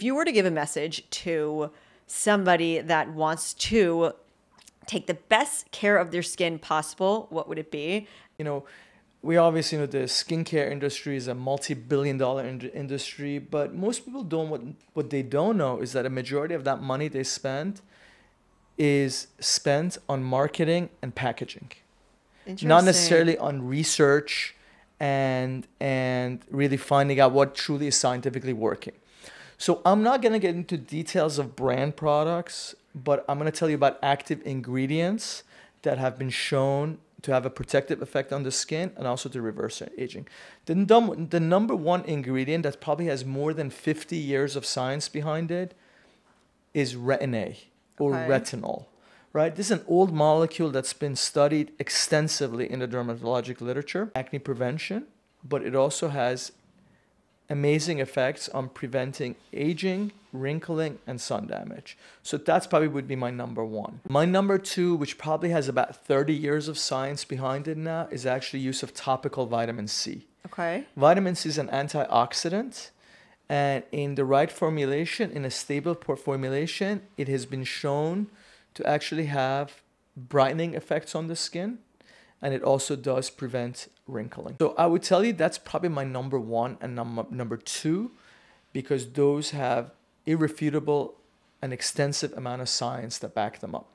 If you were to give a message to somebody that wants to take the best care of their skin possible, what would it be? You know, we obviously know the skincare industry is a multi-billion dollar in- industry, but most people don't what what they don't know is that a majority of that money they spend is spent on marketing and packaging. Not necessarily on research and and really finding out what truly is scientifically working. So I'm not going to get into details of brand products, but I'm going to tell you about active ingredients that have been shown to have a protective effect on the skin and also to reverse aging. The, num- the number one ingredient that probably has more than 50 years of science behind it is retin A or okay. retinol. Right? This is an old molecule that's been studied extensively in the dermatologic literature, acne prevention, but it also has amazing effects on preventing aging, wrinkling, and sun damage. So that's probably would be my number one. My number two, which probably has about 30 years of science behind it now, is actually use of topical vitamin C. Okay. Vitamin C is an antioxidant. And in the right formulation, in a stable formulation, it has been shown to actually have brightening effects on the skin and it also does prevent wrinkling. So I would tell you that's probably my number one and number number two, because those have irrefutable and extensive amount of science that back them up.